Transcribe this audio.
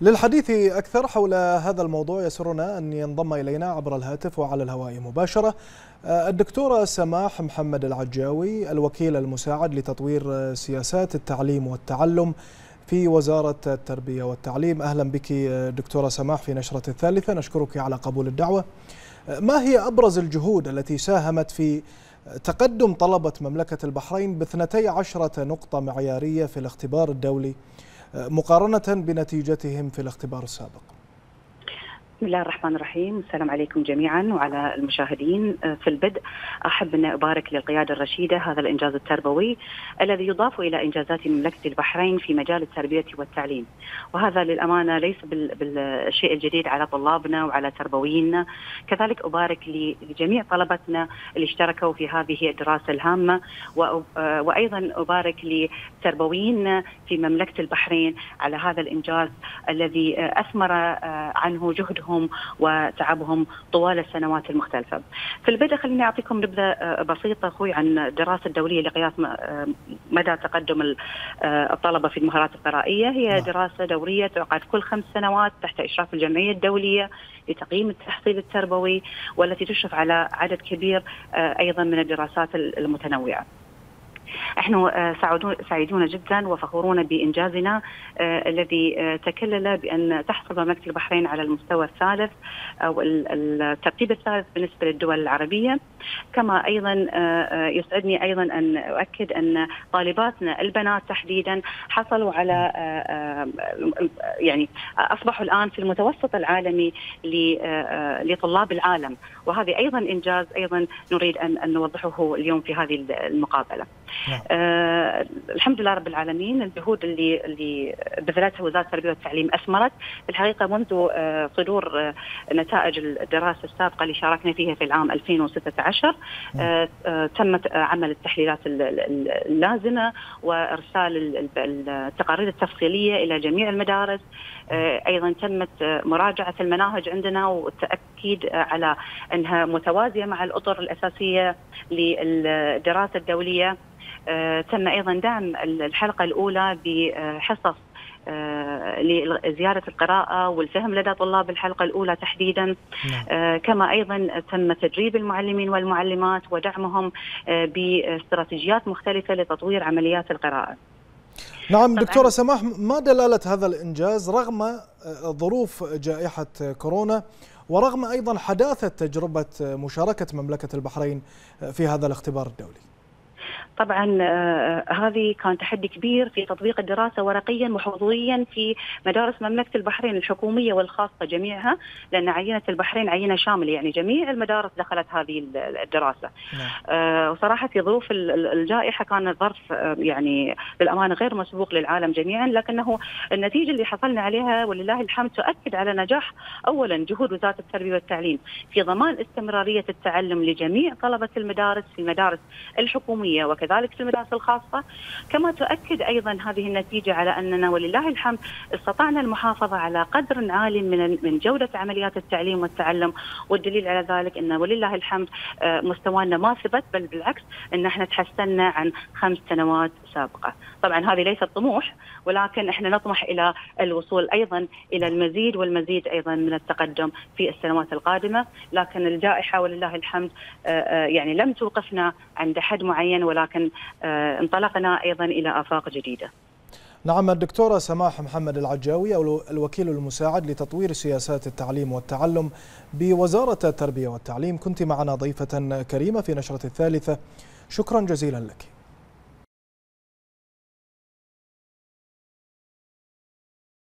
للحديث أكثر حول هذا الموضوع يسرنا أن ينضم إلينا عبر الهاتف وعلى الهواء مباشرة الدكتورة سماح محمد العجاوي الوكيل المساعد لتطوير سياسات التعليم والتعلم في وزارة التربية والتعليم. أهلا بك دكتورة سماح في نشرة الثالثة. نشكرك على قبول الدعوة. ما هي أبرز الجهود التي ساهمت في تقدم طلبة مملكة البحرين باثنتي عشرة نقطة معيارية في الاختبار الدولي مقارنة بنتيجتهم في الاختبار السابق. بسم الله الرحمن الرحيم. السلام عليكم جميعا وعلى المشاهدين. في البدء أحب أن أبارك للقيادة الرشيدة هذا الإنجاز التربوي الذي يضاف إلى إنجازات مملكة البحرين في مجال التربية والتعليم. وهذا للأمانة ليس بالشيء الجديد على طلابنا وعلى تربوينا كذلك أبارك لجميع طلبتنا اللي اشتركوا في هذه الدراسة الهامة. وأيضا أبارك لتربوينا في مملكة البحرين على هذا الإنجاز الذي أثمر عنه جهدهم جهدهم وتعبهم طوال السنوات المختلفة. في البدء خليني أعطيكم نبذة بسيطة أخوي عن الدراسة الدولية لقياس مدى تقدم الطلبة في المهارات القرائية هي دراسة دورية تعقد كل خمس سنوات تحت إشراف الجمعية الدولية لتقييم التحصيل التربوي والتي تشرف على عدد كبير أيضا من الدراسات المتنوعة. إحنا سعيدون جدا وفخورون بإنجازنا الذي تكلل بأن تحصل مملكة البحرين على المستوى الثالث أو الترتيب الثالث بالنسبة للدول العربية كما أيضا يسعدني أيضا أن أؤكد أن طالباتنا البنات تحديدا حصلوا على يعني أصبحوا الآن في المتوسط العالمي لطلاب العالم وهذه أيضا إنجاز أيضا نريد أن نوضحه اليوم في هذه المقابلة. نعم. آه الحمد لله رب العالمين الجهود اللي اللي بذلتها وزارة التربية والتعليم أثمرت. الحقيقة منذ آه صدور آه نتائج الدراسة السابقة اللي شاركنا فيها في العام 2016 آه آه تمت عمل التحليلات اللازمة وإرسال التقارير التفصيلية إلى جميع المدارس. آه أيضا تمت مراجعة المناهج عندنا والتاكيد على أنها متوازية مع الأطر الأساسية للدراسة الدولية. آه تم أيضا دعم الحلقة الأولى بحصص آه لزيادة القراءة والفهم لدى طلاب الحلقة الأولى تحديدا. آه كما أيضا تم تدريب المعلمين والمعلمات ودعمهم باستراتيجيات مختلفة لتطوير عمليات القراءة. نعم دكتورة سماح ما دلالة هذا الإنجاز رغم ظروف جائحة كورونا ورغم أيضا حداثة تجربة مشاركة مملكة البحرين في هذا الاختبار الدولي؟ طبعا آه هذه كان تحدي كبير في تطبيق الدراسة ورقيا وحضوريا في مدارس مملكة البحرين الحكومية والخاصة جميعها لأن عينة البحرين عينة شاملة يعني جميع المدارس دخلت هذه الدراسة. نعم. آه وصراحة في ظروف الجائحة كان ظرف آه يعني للامانه غير مسبوق للعالم جميعا لكنه النتيجة اللي حصلنا عليها ولله الحمد تؤكد على نجاح اولا جهود وزارة التربية والتعليم في ضمان استمرارية التعلم لجميع طلبة المدارس في المدارس الحكومية وكذلك كذلك في المدارس الخاصة. كما تؤكد أيضا هذه النتيجة على أننا ولله الحمد استطعنا المحافظة على قدر عال من من جودة عمليات التعليم والتعلم والدليل على ذلك أن ولله الحمد مستوانا ما ثبت بل بالعكس أن إحنا تحسنا عن خمس سنوات سابقة. طبعا هذه ليست طموح ولكن إحنا نطمح إلى الوصول أيضا إلى المزيد والمزيد أيضا من التقدم في السنوات القادمة. لكن الجائحة ولله الحمد يعني لم توقفنا عند حد معين ولكن انطلقنا أيضا إلى آفاق جديدة. نعم الدكتورة سماح محمد العجاوي الوكيل المساعد لتطوير سياسات التعليم والتعلم بوزارة التربية والتعليم. كنت معنا ضيفة كريمة في نشرة الثالثة. شكرا جزيلا لك.